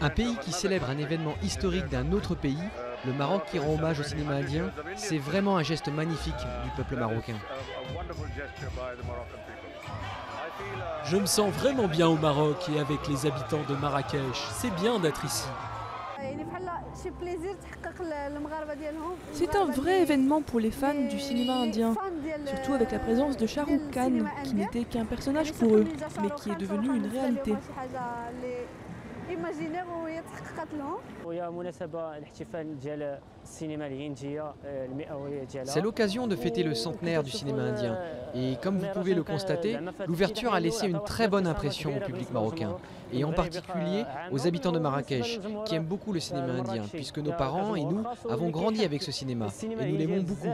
Un pays qui célèbre un événement historique d'un autre pays, le Maroc qui rend hommage au cinéma indien, c'est vraiment un geste magnifique du peuple marocain. Je me sens vraiment bien au Maroc et avec les habitants de Marrakech. C'est bien d'être ici. C'est un vrai événement pour les fans du cinéma indien, surtout avec la présence de Shah Rukh Khan, qui n'était qu'un personnage pour eux, mais qui est devenu une réalité. C'est l'occasion de fêter le centenaire du cinéma indien. Et comme vous pouvez le constater, l'ouverture a laissé une très bonne impression au public marocain. Et en particulier aux habitants de Marrakech, qui aiment beaucoup le cinéma indien, puisque nos parents et nous avons grandi avec ce cinéma. Et nous l'aimons beaucoup.